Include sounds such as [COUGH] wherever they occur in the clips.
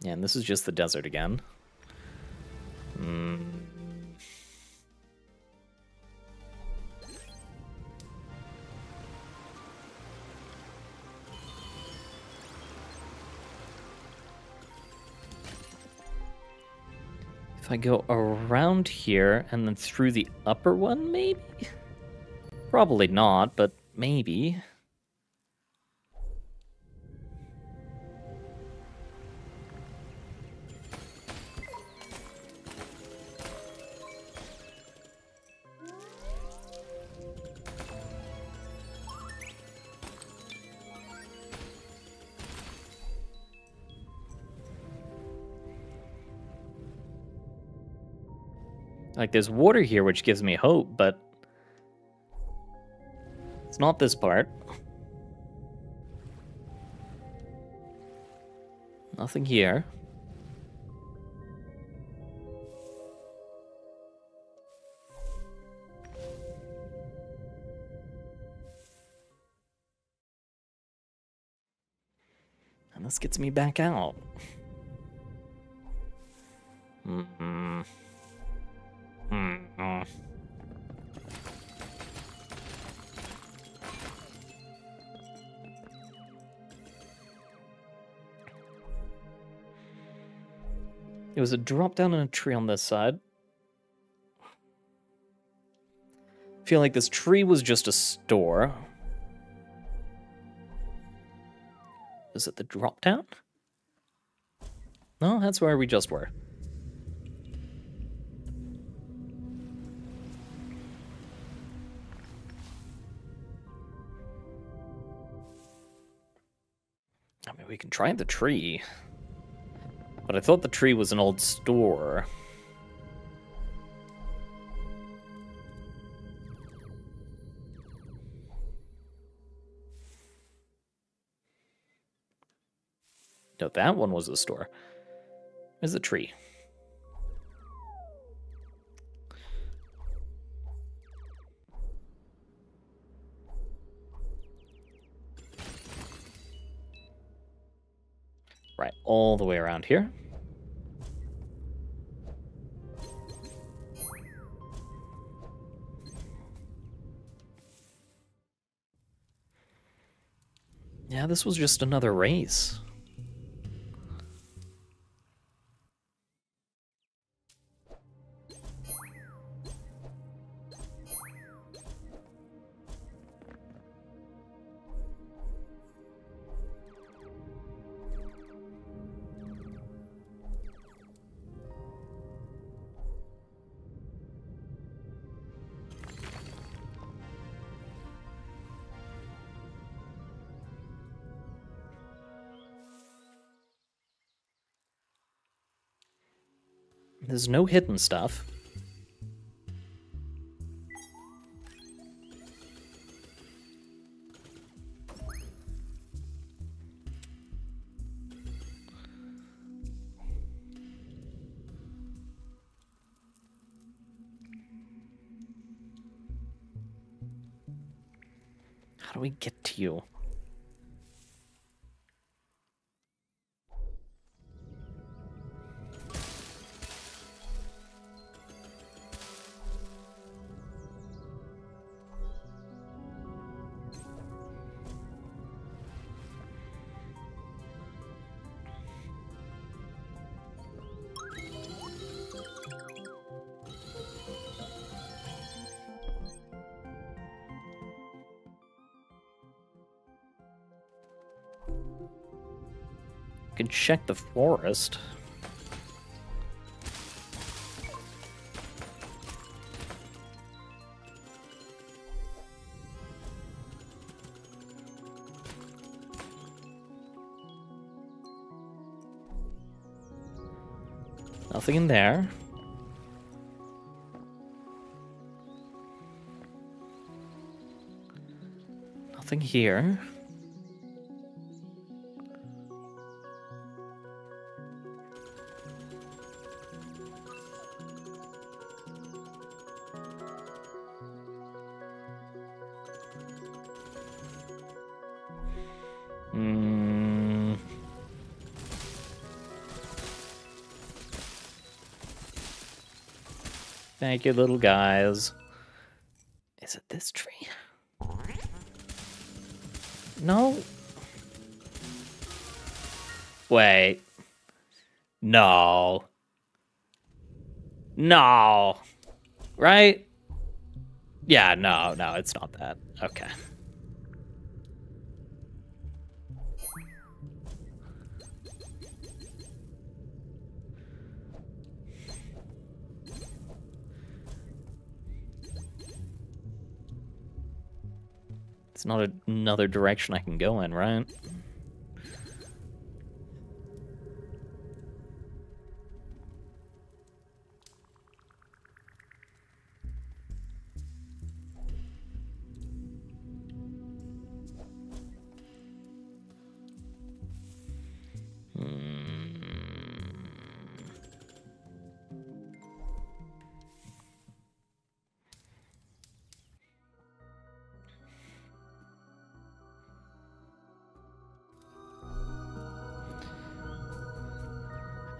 Yeah, and this is just the desert again. Mm. If I go around here and then through the upper one, maybe? Probably not, but maybe. Like, there's water here, which gives me hope, but... It's not this part. Nothing here. And this gets me back out. [LAUGHS] Mm-hmm. It was a drop down in a tree on this side. feel like this tree was just a store. Is it the drop down? No, that's where we just were. I mean, we can try the tree. But I thought the tree was an old store. No, that one was a store. There's the tree. Right, all the way around here. Yeah, this was just another race. There's no hidden stuff. How do we get to you? Check the forest. Nothing in there. Nothing here. Thank you, little guys. Is it this tree? No. Wait. No. No. Right? Yeah, no, no, it's not that. Okay. It's not a, another direction I can go in, right?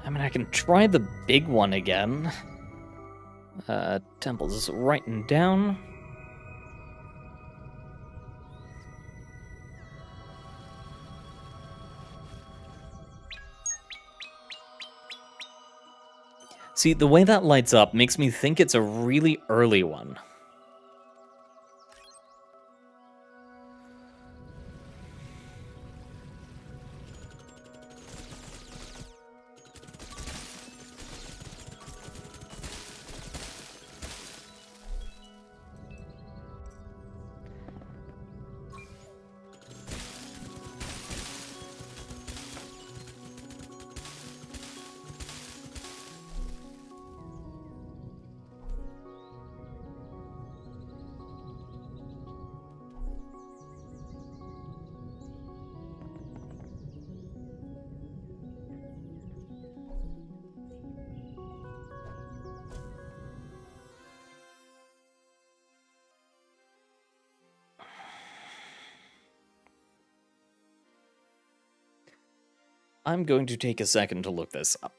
I mean, I can try the big one again. Uh, Temple's writing down. See, the way that lights up makes me think it's a really early one. I'm going to take a second to look this up.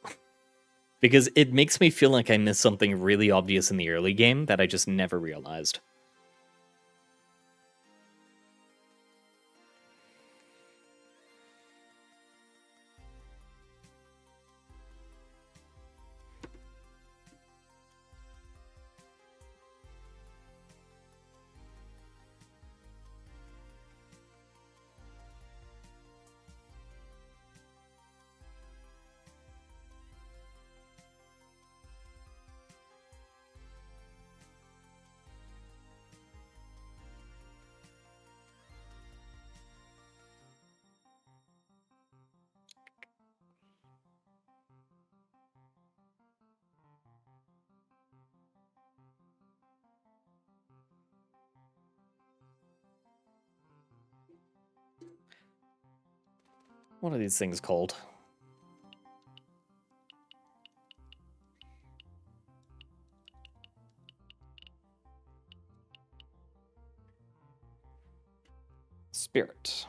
Because it makes me feel like I missed something really obvious in the early game that I just never realized. What are these things called? Spirit.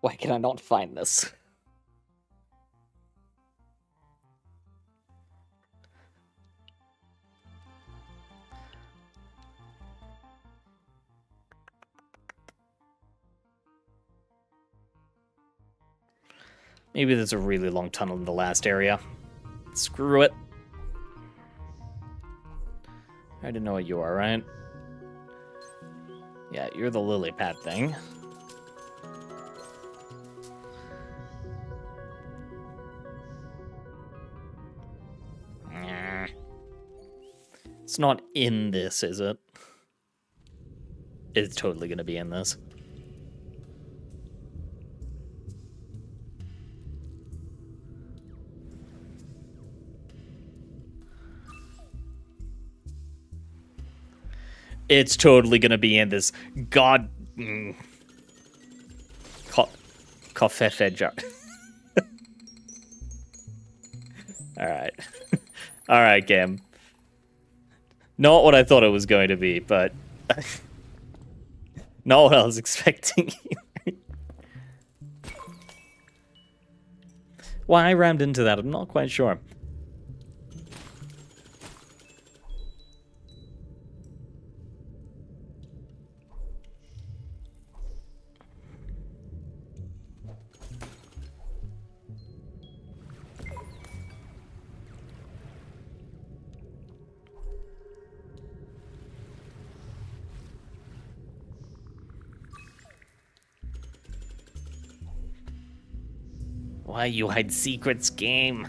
Why can I not find this? Maybe there's a really long tunnel in the last area. Screw it. I didn't know what you are, right? Yeah, you're the lily pad thing. It's not in this, is it? It's totally going to be in this. It's totally gonna be in this god. Mm. [LAUGHS] All right, [LAUGHS] all right, game. Not what I thought it was going to be, but [LAUGHS] not what I was expecting. Why I rammed into that, I'm not quite sure. Why you hide secrets, game?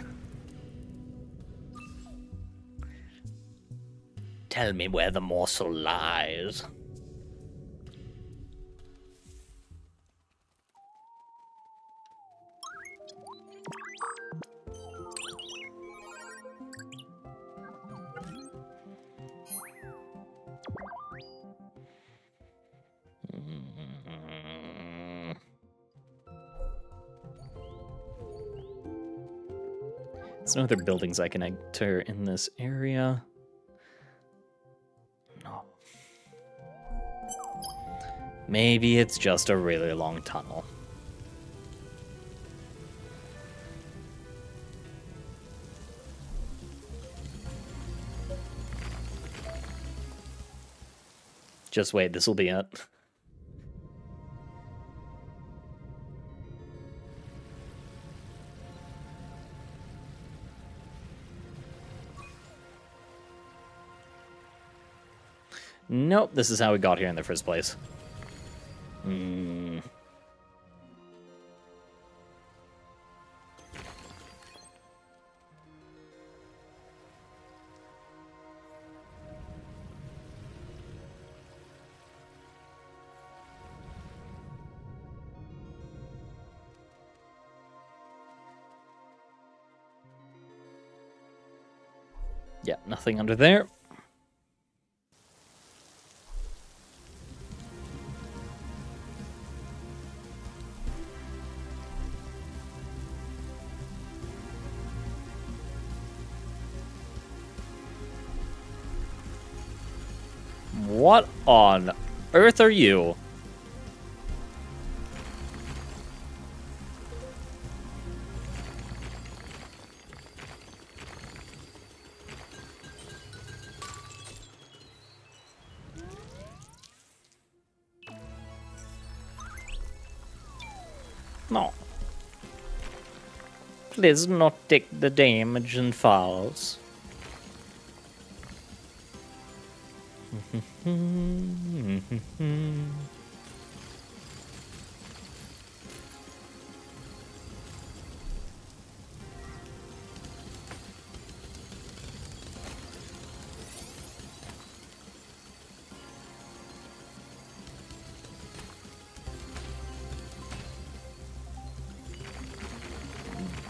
Tell me where the morsel lies. There's no other buildings I can enter in this area. No. Maybe it's just a really long tunnel. Just wait, this will be it. Nope, this is how we got here in the first place. Hmm. Yeah, nothing under there. Earth are you? No. Please not take the damage and falls.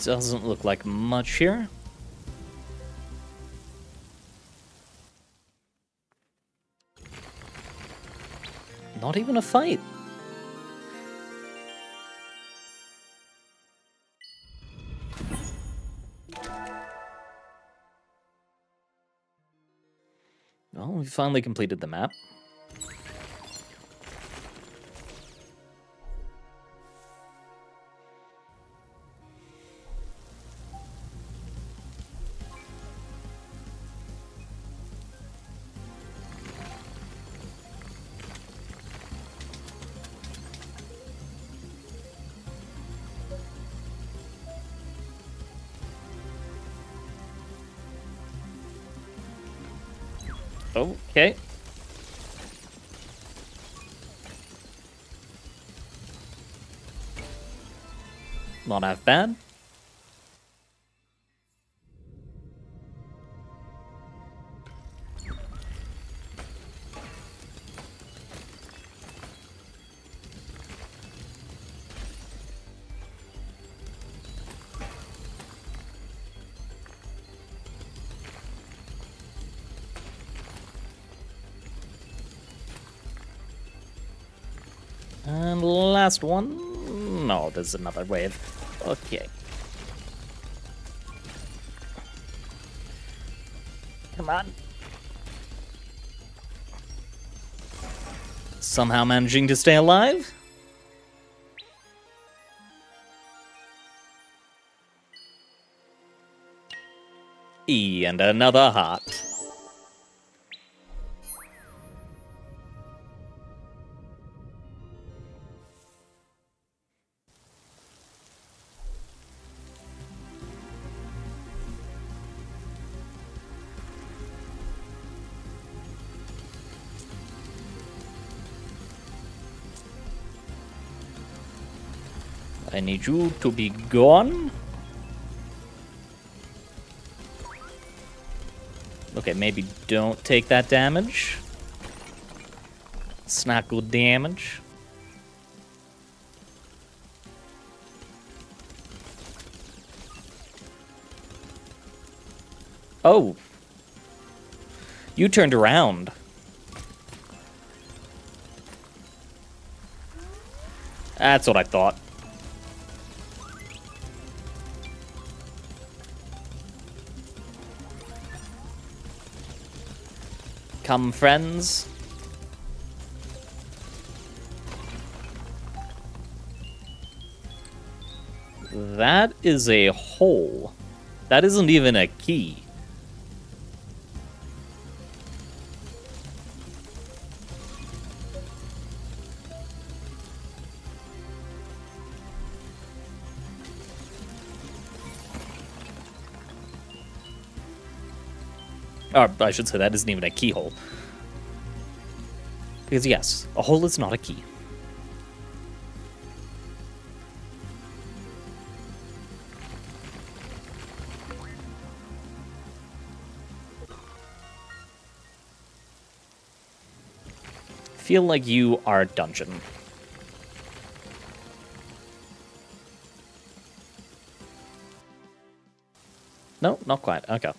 Doesn't look like much here. Not even a fight. Well, we finally completed the map. Okay. Not half bad. And last one. No, there's another wave. Okay. Come on. Somehow managing to stay alive. E and another heart. I need you to be gone. Okay, maybe don't take that damage. It's not good damage. Oh. You turned around. That's what I thought. Come, friends. That is a hole. That isn't even a key. Or I should say that isn't even a keyhole. Because yes, a hole is not a key. Feel like you are a dungeon. No, not quite. Okay.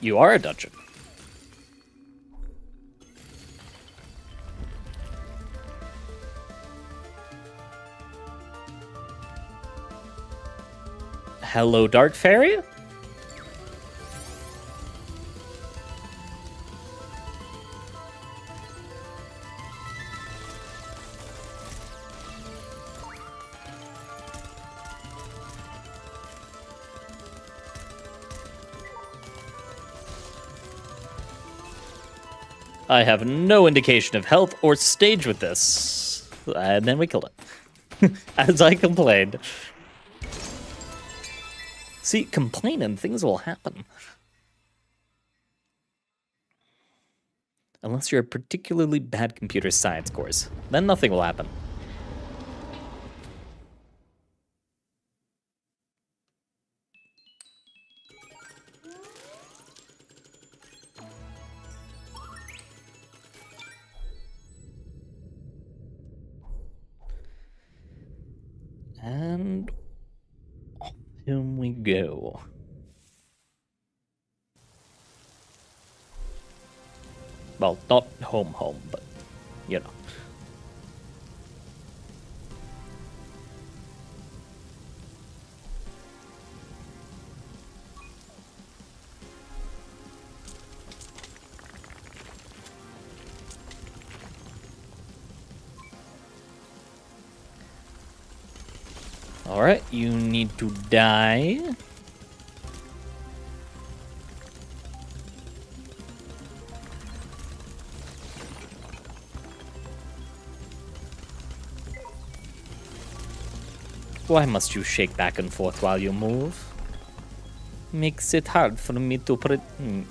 You are a dungeon. Hello, Dark Fairy? I have no indication of health or stage with this. And then we killed it. [LAUGHS] As I complained. See, complaining, things will happen. Unless you're a particularly bad computer science course. Then nothing will happen. Well, not home home, but you know. Alright, you need to die. Why must you shake back and forth while you move? Makes it hard for me to pre- hmm,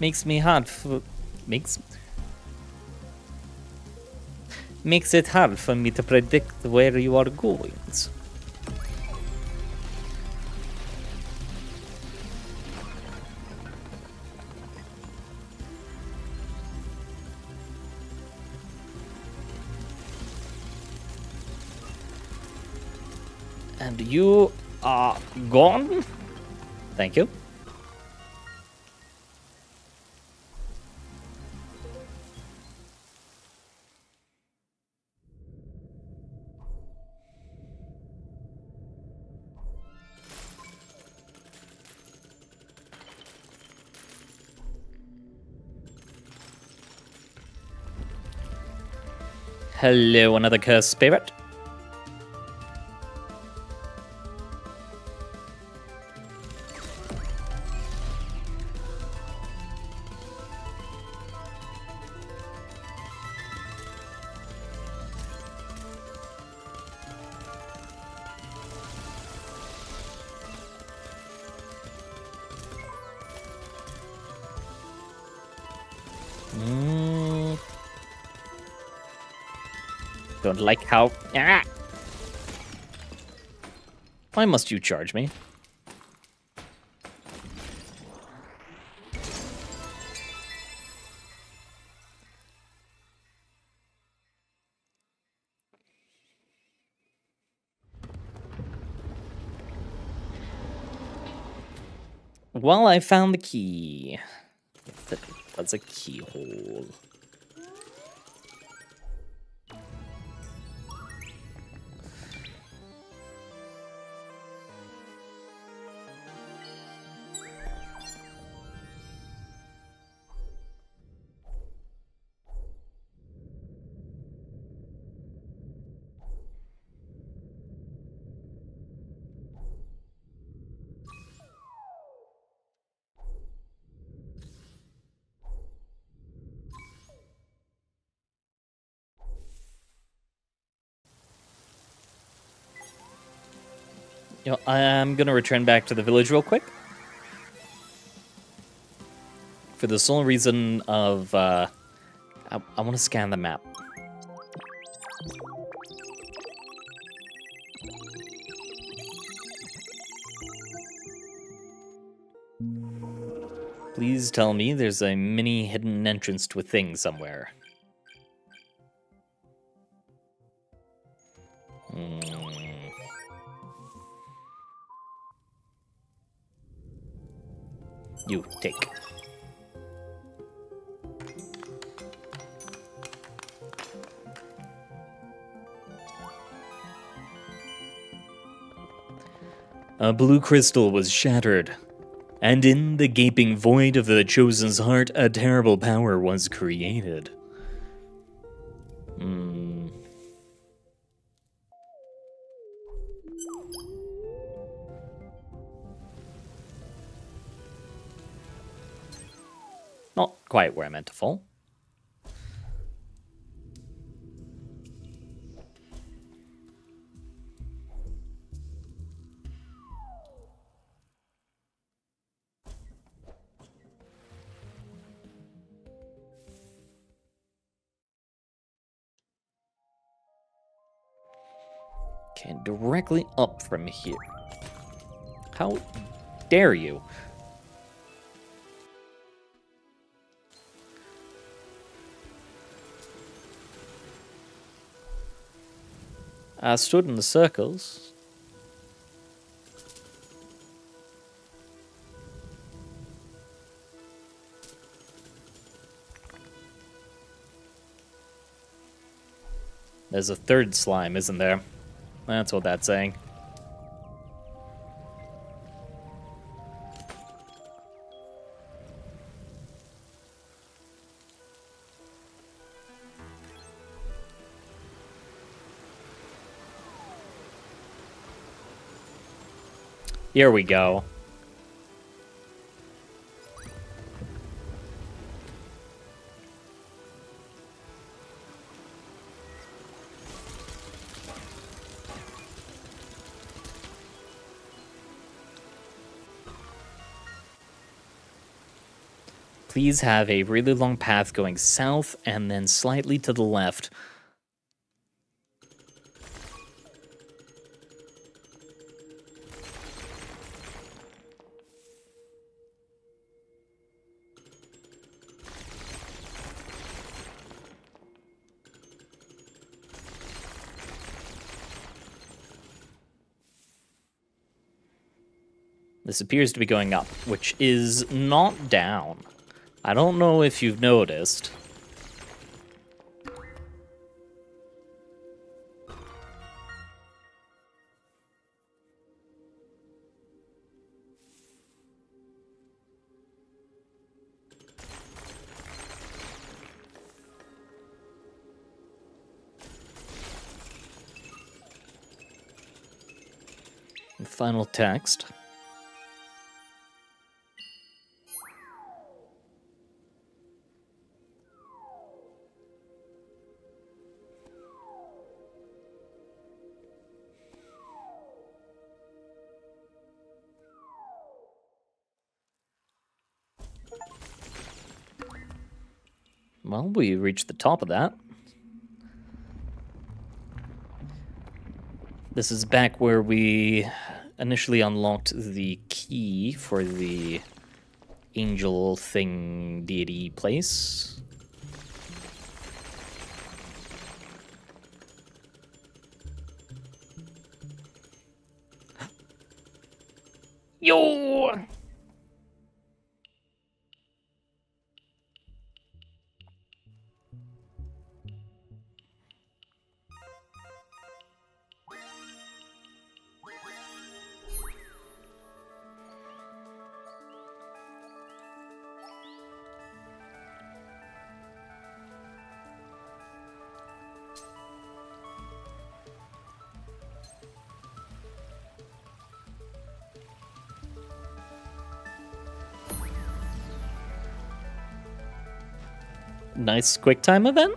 makes me hard for makes makes it hard for me to predict where you are going. You are gone? Thank you. Hello, another cursed spirit. Like how. Ah! Why must you charge me? Well, I found the key. That's a keyhole. You know, I'm gonna return back to the village real quick. For the sole reason of, uh, I, I want to scan the map. Please tell me there's a mini hidden entrance to a thing somewhere. You take. A blue crystal was shattered, and in the gaping void of the Chosen's heart, a terrible power was created. Hmm. Not quite where I meant to fall. Okay, directly up from here. How dare you? I stood in the circles. There's a third slime, isn't there? That's what that's saying. Here we go. Please have a really long path going south and then slightly to the left. This appears to be going up, which is not down. I don't know if you've noticed. final text. We reached the top of that. This is back where we initially unlocked the key for the angel thing deity place. Nice quick time event.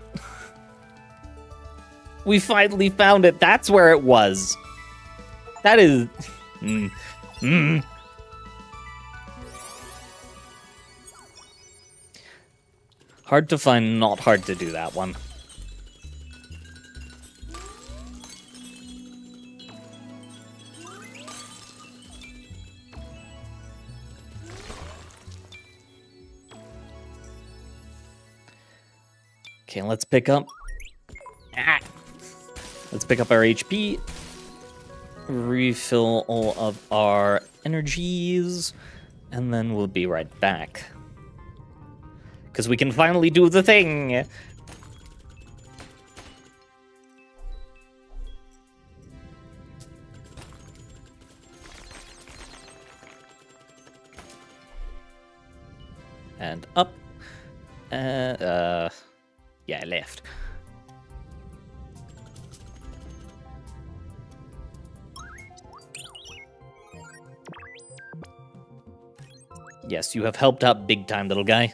We finally found it. That's where it was. That is. Mm. Mm. Hard to find, not hard to do that one. Okay, let's pick up... Ah. Let's pick up our HP. Refill all of our energies. And then we'll be right back. Because we can finally do the thing! You have helped out big time, little guy.